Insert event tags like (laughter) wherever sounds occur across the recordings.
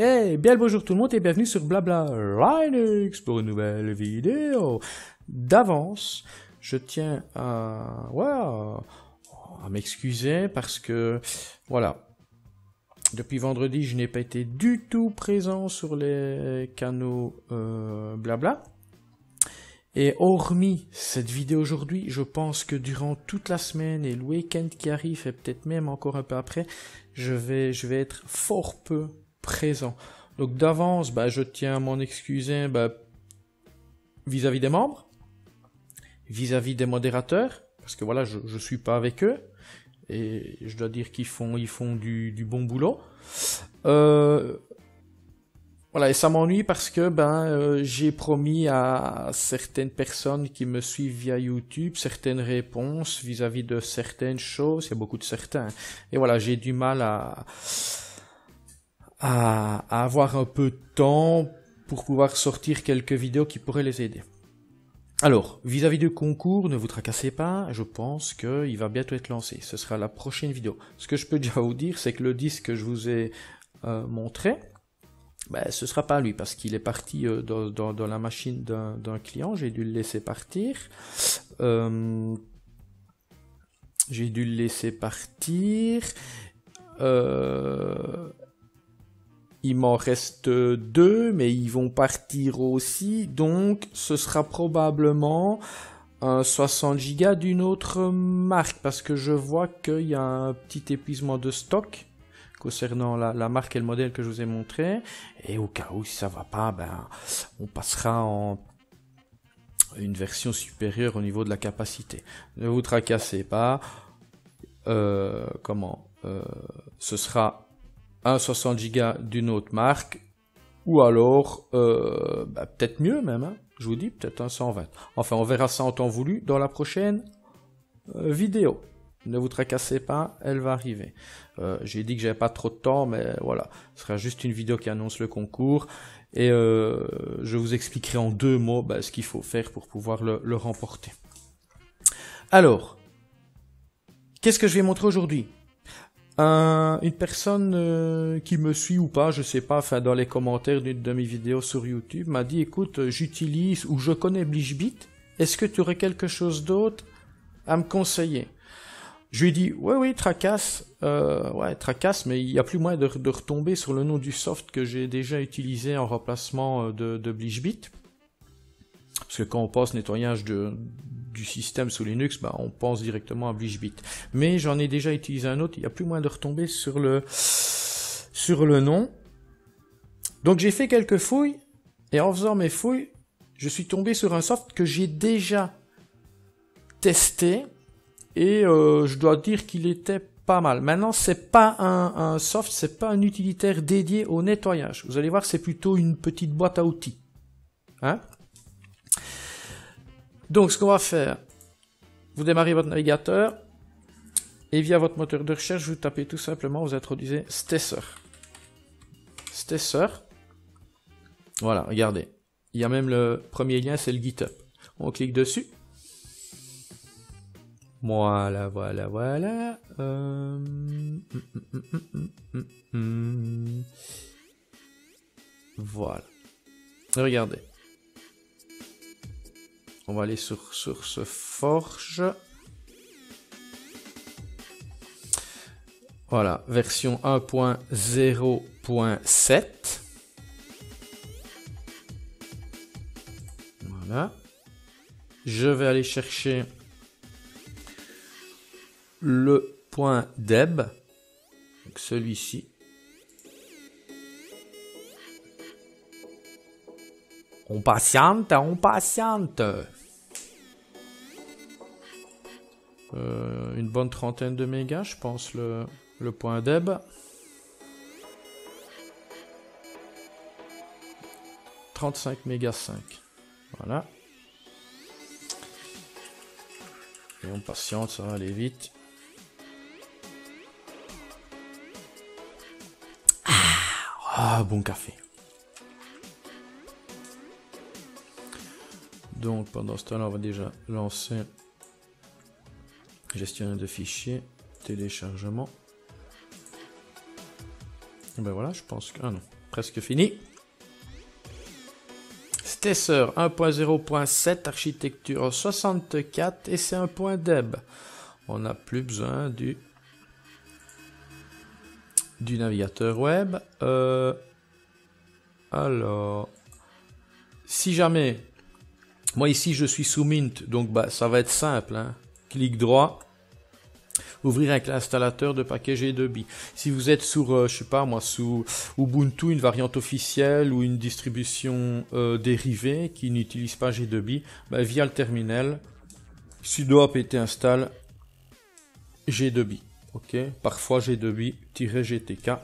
Hey, bien le bonjour tout le monde et bienvenue sur Blabla Linux pour une nouvelle vidéo. D'avance, je tiens à, à m'excuser parce que, voilà, depuis vendredi, je n'ai pas été du tout présent sur les canaux euh, Blabla. Et hormis cette vidéo aujourd'hui, je pense que durant toute la semaine et le week-end qui arrive, et peut-être même encore un peu après, je vais, je vais être fort peu présent. Donc d'avance, bah, je tiens à m'en excuser bah, vis-à-vis des membres, vis-à-vis des modérateurs, parce que voilà, je ne suis pas avec eux, et je dois dire qu'ils font, ils font du, du bon boulot. Euh, voilà, et ça m'ennuie parce que ben euh, j'ai promis à certaines personnes qui me suivent via YouTube certaines réponses vis-à-vis de certaines choses. Il y a beaucoup de certains. Et voilà, j'ai du mal à, à, avoir un peu de temps pour pouvoir sortir quelques vidéos qui pourraient les aider. Alors, vis-à-vis du concours, ne vous tracassez pas, je pense qu'il va bientôt être lancé. Ce sera la prochaine vidéo. Ce que je peux déjà vous dire, c'est que le disque que je vous ai euh, montré, ben, ce sera pas lui parce qu'il est parti euh, dans, la machine d'un client. J'ai dû le laisser partir. Euh, j'ai dû le laisser partir. Il m'en reste deux, mais ils vont partir aussi. Donc, ce sera probablement un 60 Go d'une autre marque parce que je vois qu'il y a un petit épuisement de stock concernant la, marque et le modèle que je vous ai montré. Et au cas où si ça va pas, ben, on passera en une version supérieure au niveau de la capacité. Ne vous tracassez pas. Euh, comment? Euh, Ce sera un 60 Go d'une autre marque ou alors euh, ben, peut-être mieux même. Hein. je vous dis peut-être un 120. Enfin, on verra ça en temps voulu dans la prochaine vidéo. Ne vous tracassez pas, elle va arriver. Euh, j'ai dit que j'avais pas trop de temps, mais voilà, ce sera juste une vidéo qui annonce le concours et euh, je vous expliquerai en deux mots bah, ce qu'il faut faire pour pouvoir le, remporter. Alors, qu'est-ce que je vais montrer aujourd'hui? Une personne euh, qui me suit ou pas, je sais pas, enfin dans les commentaires d'une de mes vidéos sur YouTube, m'a dit écoute, j'utilise ou je connais BlishBit. Est-ce que tu aurais quelque chose d'autre à me conseiller? Je lui ai dit, ouais, oui, tracasse, euh, ouais, tracasse, mais il n'y a plus moyen de, retomber sur le nom du soft que j'ai déjà utilisé en remplacement euh, de, de BleachBit. Parce que quand on passe nettoyage de, du système sous Linux, bah, on pense directement à BleachBit. Mais j'en ai déjà utilisé un autre, il n'y a plus moyen de retomber sur le, sur le nom. Donc j'ai fait quelques fouilles, et en faisant mes fouilles, je suis tombé sur un soft que j'ai déjà testé, et euh, je dois dire qu'il était pas mal. Maintenant, c'est pas un, un soft, c'est pas un utilitaire dédié au nettoyage. Vous allez voir, c'est plutôt une petite boîte à outils. Hein? Donc, ce qu'on va faire, vous démarrez votre navigateur et via votre moteur de recherche, vous tapez tout simplement, vous introduisez Stesser. Stesser. Voilà, regardez. Il y a même le premier lien, c'est le GitHub. On clique dessus. Voilà, voilà, voilà. Euh, voilà. Regardez. On va aller sur, ce forge. Voilà, version 1.0.7. Voilà. Je vais aller chercher le point deb, celui-ci. On patiente, on patiente. Euh, une bonne trentaine de mégas, je pense, le, le point deb. 35 mégas 5. Voilà. Et on patiente, ça va aller vite. Ah, bon café. Donc pendant ce temps-là, on va déjà lancer gestionnaire de fichiers, téléchargement. Et ben voilà, je pense que... Ah non, presque fini. Stesser 1.0.7, architecture 64 et c'est un point deb. On n'a plus besoin du, du navigateur web. Euh, alors, si jamais, moi ici je suis sous Mint, donc bah, ça va être simple. Hein. Clic droit, ouvrir avec l'installateur de paquet G2B. Si vous êtes sur, euh, je sais pas moi, sous Ubuntu, une variante officielle ou une distribution euh, dérivée qui n'utilise pas G2B, bah, via le terminal, sudo apt install G2B. Ok, parfois G2B-GTK.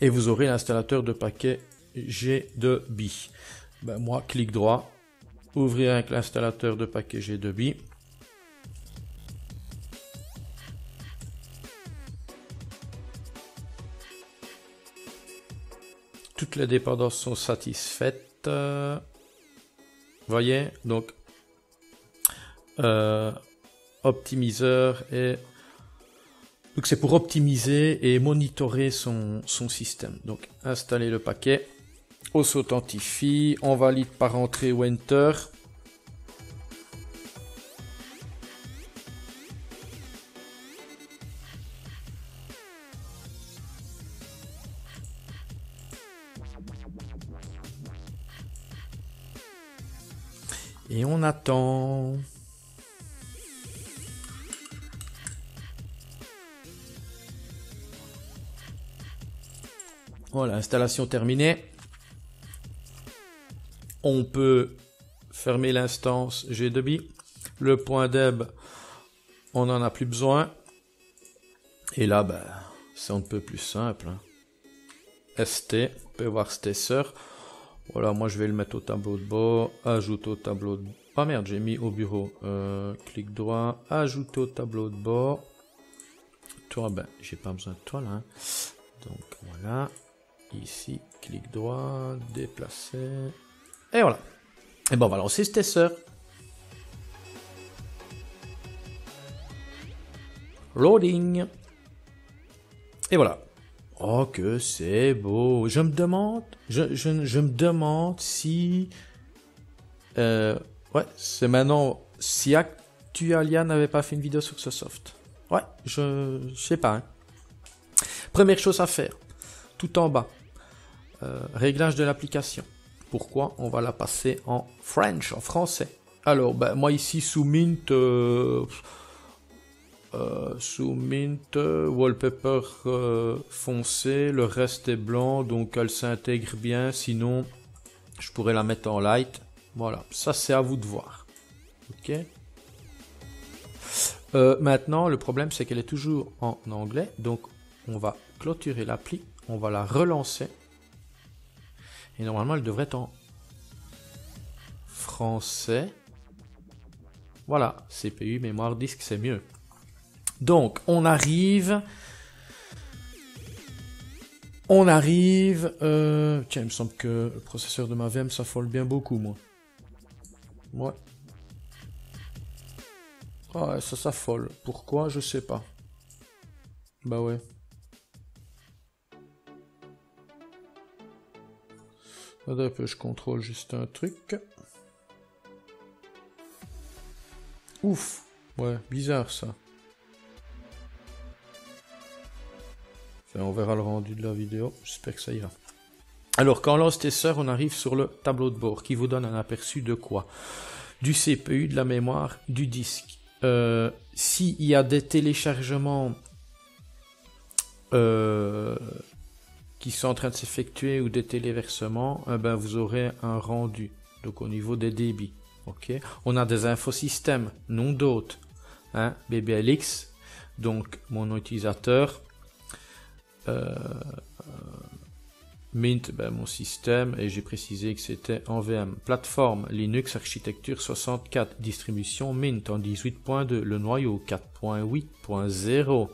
Et vous aurez l'installateur de paquet G2B. Ben, moi, clic droit, ouvrir avec l'installateur de paquet G2B. Toutes les dépendances sont satisfaites. voyez, donc euh, optimiseur et donc c'est pour optimiser et monitorer son, son système. Donc installer le paquet, on s'authentifie, on valide par entrée ou enter. Voilà, installation terminée. On peut fermer l'instance G2B. Le point deb, on n'en a plus besoin. Et là, ben, c'est un peu plus simple. Hein. ST, on peut voir Stesser. Voilà, moi je vais le mettre au tableau de bord, ajoute au tableau de... Ah merde, j'ai mis au bureau. Euh, clic droit, ajoute au tableau de bord. Toi, ben, j'ai pas besoin de toi là. Hein. Donc voilà. Ici, clic droit, déplacer. Et voilà. Et bon, on va lancer Stesser. Loading. Et voilà. Oh que c'est beau. Je me demande, je, je, me demande si, euh, ouais, c'est maintenant si Actualia n'avait pas fait une vidéo sur ce soft. Ouais, je, je sais pas. Hein. Première chose à faire, tout en bas, euh, réglage de l'application. Pourquoi On va la passer en French, en français? Alors, ben, moi ici sous Mint. Euh, euh, sous Mint, wallpaper foncé, le reste est blanc, donc elle s'intègre bien. Sinon, je pourrais la mettre en light. Voilà, ça c'est à vous de voir. Ok. Euh, maintenant, le problème c'est qu'elle est toujours en anglais, donc on va clôturer l'appli, on va la relancer. Et normalement, elle devrait être en français. Voilà, CPU, mémoire, disque, c'est mieux. Donc, on arrive. On arrive. Euh, tiens, il me semble que le processeur de ma VM s'affole bien beaucoup, moi. Ouais. Ah, ça s'affole. Pourquoi Je sais pas. Bah ouais. peu, je contrôle juste un truc. Ouf. Ouais, bizarre ça. on verra le rendu de la vidéo. J'espère que ça ira. Alors, quand on lance Tesser, on arrive sur le tableau de bord qui vous donne un aperçu de quoi? Du CPU, de la mémoire, du disque. Euh, s'il y a des téléchargements euh, qui sont en train de s'effectuer ou des téléversements, eh ben vous aurez un rendu. Donc au niveau des débits. On a des infosystèmes, non d'autres. Hein, BBLX, donc mon utilisateur, euh, Mint, ben, mon système, et j'ai précisé que c'était en VM. Plateforme Linux architecture 64, distribution Mint en 18.2, le noyau 4.8.0.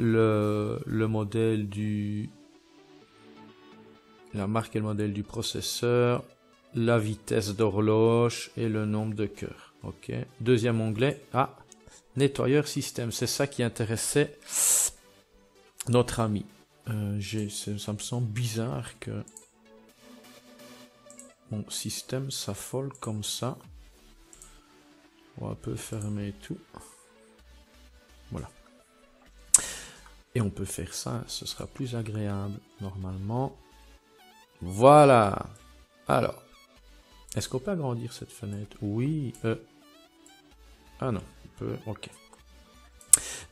Le, le modèle du la marque et le modèle du processeur, la vitesse d'horloge et le nombre de cœurs. Ok. Deuxième onglet, ah, nettoyeur système. C'est ça qui intéressait notre ami. Euh, ça me semble bizarre que mon système s'affole comme ça. On va peu fermer tout. Voilà. Et on peut faire ça, ce sera plus agréable normalement. Voilà. Alors, est-ce qu'on peut agrandir cette fenêtre? Oui. Euh. Ah non, on peut. Ok.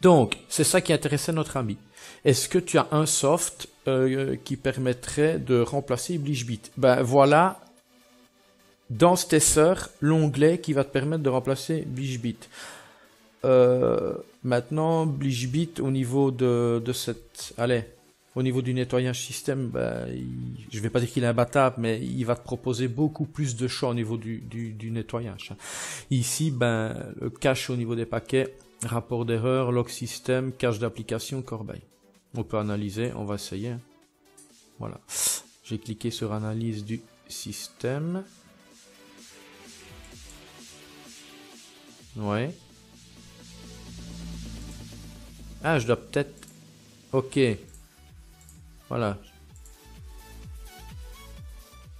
Donc, c'est ça qui intéressait notre ami. Est-ce que tu as un soft euh, qui permettrait de remplacer BleachBit Ben voilà, dans Stesser, l'onglet qui va te permettre de remplacer BleachBit. Euh, maintenant, BleachBit au niveau de, cette... Allez, au niveau du nettoyage système, ben, je vais pas dire qu'il est imbattable, mais il va te proposer beaucoup plus de choix au niveau du, nettoyage. Ici, ben, le cache au niveau des paquets, rapport d'erreur, log système, cache d'application, corbeille. On peut analyser, on va essayer. Voilà. J'ai cliqué sur analyse du système. Ouais. Ah, je dois peut-être... Ok. Voilà.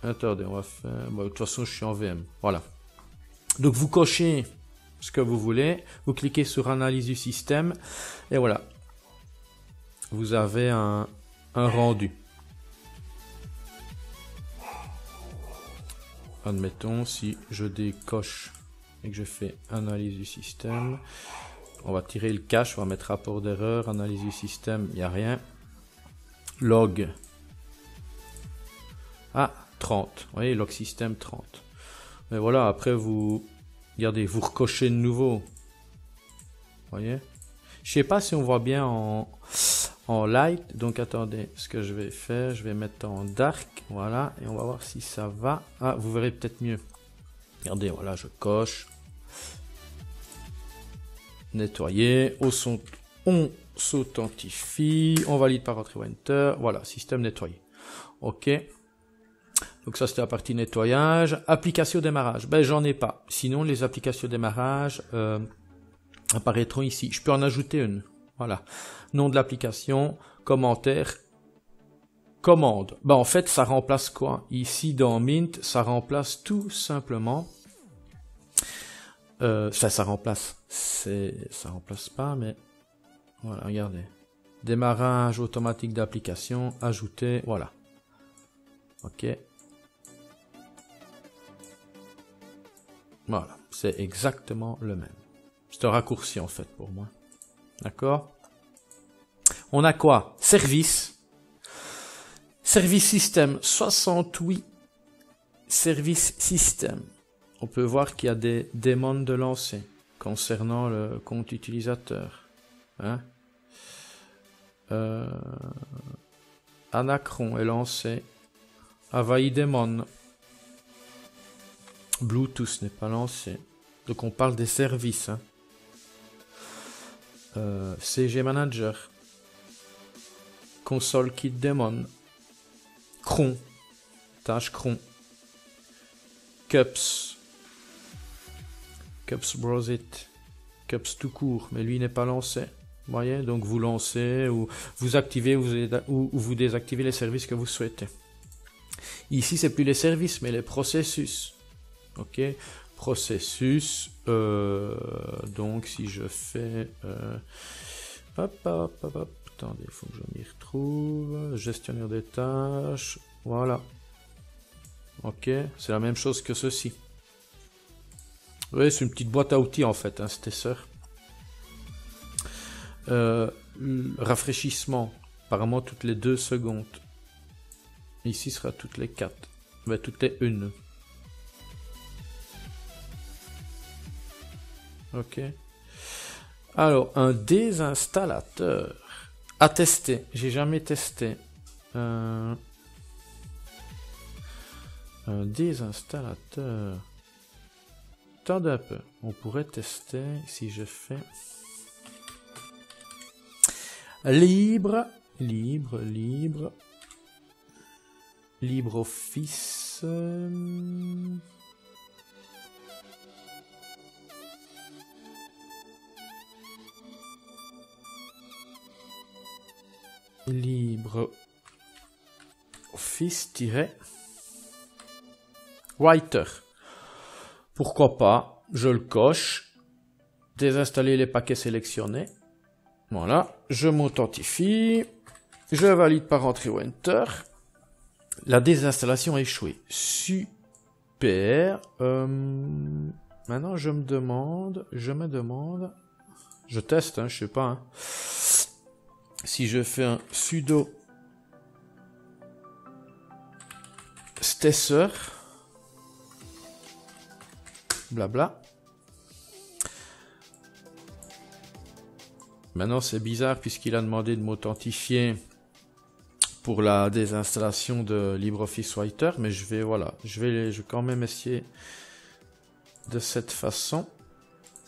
Attendez, on va faire... de toute façon, je suis en VM. Voilà. Donc, vous cochez ce que vous voulez. Vous cliquez sur Analyse du système. Et voilà. Vous avez un, un rendu. Admettons, si je décoche et que je fais Analyse du système, on va tirer le cache, on va mettre rapport d'erreur, analyse du système, il n'y a rien. Log. Ah, 30. Vous voyez, log système 30. Mais voilà, après vous, regardez, vous recochez de nouveau. Voyez? Je sais pas si on voit bien en, light. Donc attendez, ce que je vais faire, je vais mettre en dark. Voilà, et on va voir si ça va. Ah, vous verrez peut-être mieux. Regardez, voilà, je coche nettoyer, on s'authentifie, on valide par entrée enter, voilà, système nettoyé. Ok. Donc ça c'était la partie nettoyage. Application démarrage, ben j'en ai pas. Sinon les applications démarrage euh, apparaîtront ici. Je peux en ajouter une. Voilà. Nom de l'application, commentaire, commande. Ben en fait ça remplace quoi? Ici dans Mint, ça remplace tout simplement euh, ça, ça remplace. C'est, ça remplace pas, mais voilà, regardez. Démarrage automatique d'application, ajouter, voilà. Ok. Voilà, c'est exactement le même. C'est un raccourci en fait pour moi. D'accord? On a quoi? Service. Service système 68. Service système on peut voir qu'il y a des démons de lancer concernant le compte utilisateur. Hein? Euh, Anacron est lancé. Avaï Daemon. Bluetooth n'est pas lancé. Donc on parle des services. Hein. Euh, CG Manager. Console Kit Daemon. Cron. Tâche Cron. Cups. Cups Browsit, Cups tout court, mais lui n'est pas lancé. Voyez, donc vous lancez ou vous activez ou vous désactivez les services que vous souhaitez. Ici, c'est plus les services, mais les processus. Ok, processus. Euh, donc, si je fais, euh, hop, hop, hop, hop, attendez, faut que je m'y retrouve. Gestionnaire des tâches. Voilà. Ok, c'est la même chose que ceci. Oui, c'est une petite boîte à outils en fait, hein, c'était euh, rafraîchissement, apparemment toutes les deux secondes. Ici sera toutes les quatre. Ben, toutes les une. Ok. Alors, un désinstallateur. À tester. J'ai jamais testé. Euh, un désinstallateur. Attendez un peu. On pourrait tester si je fais libre, libre, libre, LibreOffice. Libre office-writer. Pourquoi pas Je le coche. Désinstaller les paquets sélectionnés. Voilà. Je m'authentifie. Je valide par entrée ou enter. La désinstallation a échoué. Super. Euh, maintenant, je me demande, je me demande, je teste, hein, je sais pas. Hein. Si je fais un sudo stesser, blabla. Maintenant, c'est bizarre puisqu'il a demandé de m'authentifier pour la désinstallation de LibreOffice Writer, mais je vais, voilà, je vais, je vais quand même essayer de cette façon.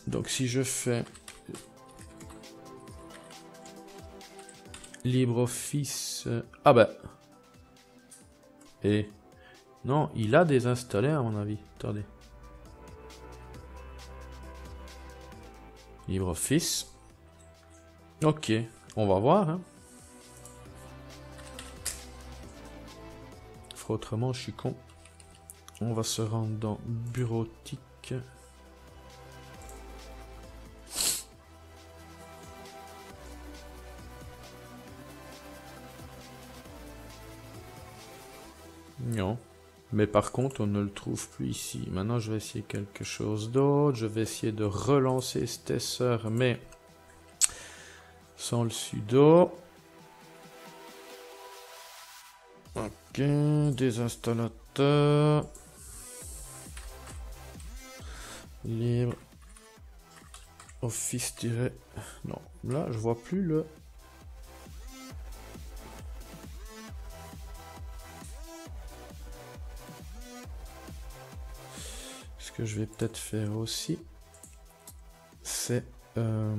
Donc si je fais LibreOffice, ah ben, et non, il a désinstallé à mon avis. Attendez. LibreOffice. Ok, on va voir. Hein. autrement, je suis con. On va se rendre dans bureautique. Non. Mais par contre, on ne le trouve plus ici. Maintenant, je vais essayer quelque chose d'autre. Je vais essayer de relancer Stesser, mais sans le sudo. Ok, désinstallateur. Libre. Office. Non, là je vois plus le. Que je vais peut-être faire aussi, c'est. Euh...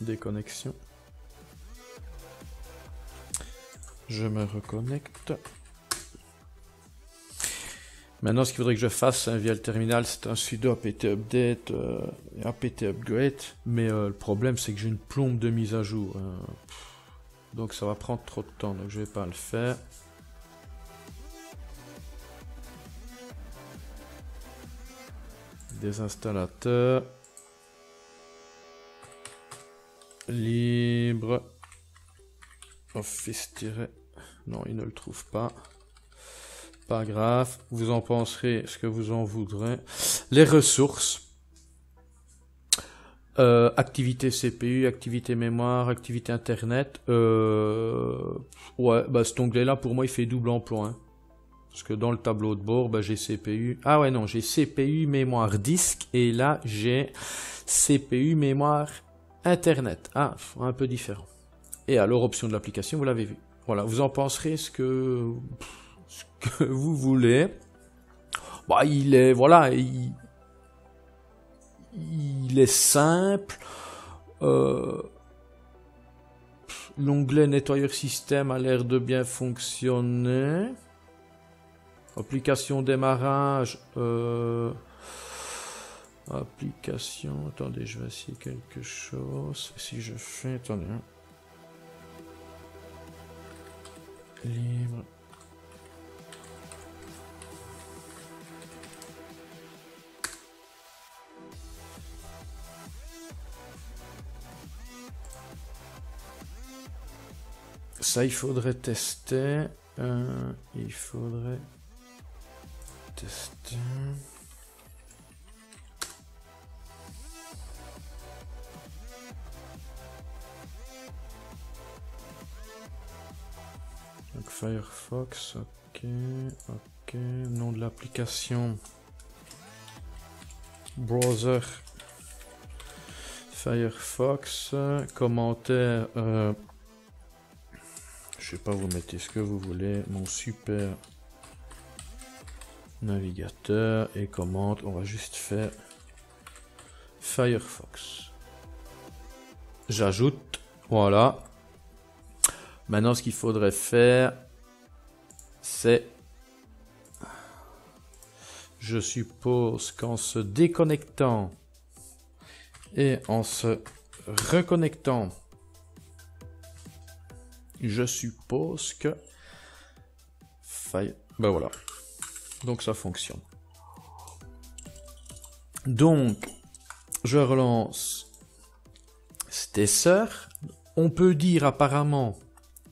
Déconnexion. Je me reconnecte. Maintenant, ce qu'il faudrait que je fasse via le terminal, c'est un sudo apt update, euh, apt upgrade. Mais euh, le problème, c'est que j'ai une plombe de mise à jour. Hein. Donc ça va prendre trop de temps, donc je vais pas le faire. Désinstallateur. Libre. Office Non, il ne le trouve pas. Pas grave. Vous en penserez ce que vous en voudrez. Les ressources. Euh, activité CPU, activité mémoire, activité internet. Euh, ouais, bah cet onglet-là, pour moi, il fait double emploi. Hein. Parce que dans le tableau de bord, bah, j'ai CPU. Ah ouais, non, j'ai CPU, mémoire, disque. Et là, j'ai CPU, mémoire, Internet. Ah, un peu différent. Et alors, option de l'application, vous l'avez vu. Voilà, vous en penserez ce que, ce que (laughs) vous voulez. Bah, il est, voilà, il, il est simple. Euh, L'onglet nettoyeur système a l'air de bien fonctionner. Application démarrage. Euh, Application. Attendez, je vais essayer quelque chose. Si je fais. Attendez. Hein. Libre. Ça, il faudrait tester. Euh, il faudrait tester. Firefox, ok, ok, nom de l'application, browser, Firefox, commentaire, euh, je sais pas, vous mettez ce que vous voulez, mon super navigateur et commande, on va juste faire Firefox. J'ajoute, voilà. Maintenant, ce qu'il faudrait faire, c'est, je suppose qu'en se déconnectant Et en se reconnectant, je suppose que... Ben voilà. Donc ça fonctionne. Donc, je relance Stesser. On peut dire apparemment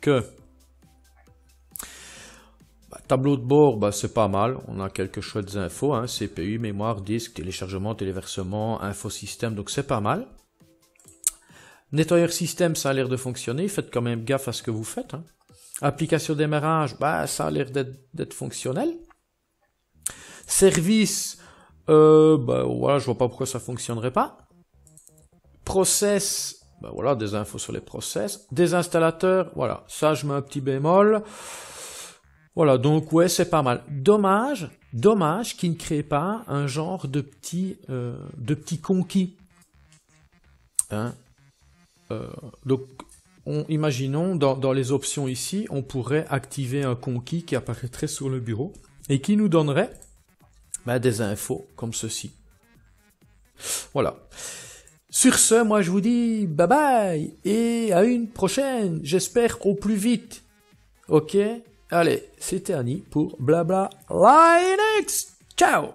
que bah, tableau de bord, bah, c'est pas mal. On a quelques chouettes infos, hein, CPU, mémoire, disque, téléchargement, téléversement, infosystème, donc c'est pas mal. Nettoyeur système, ça a l'air de fonctionner. Faites quand même gaffe à ce que vous faites. Hein. Application démarrage, bah, ça a l'air d'être fonctionnel. Service, euh, bah, voilà, je vois pas pourquoi ça fonctionnerait pas. Process, bah, voilà, des infos sur les process. Des installateurs, voilà, ça je mets un petit bémol. Voilà, donc ouais, c'est pas mal. Dommage, dommage qu'il ne crée pas un genre de petit, euh, de petit conquis. Hein donc, on, imaginons, dans, les options ici, on pourrait activer un conquis qui apparaîtrait sur le bureau et qui nous donnerait bah, des infos comme ceci. Voilà. Sur ce, moi je vous dis bye bye et à une prochaine, j'espère au plus vite. Ok? Allez, c'était Annie pour Blabla Linux. Ciao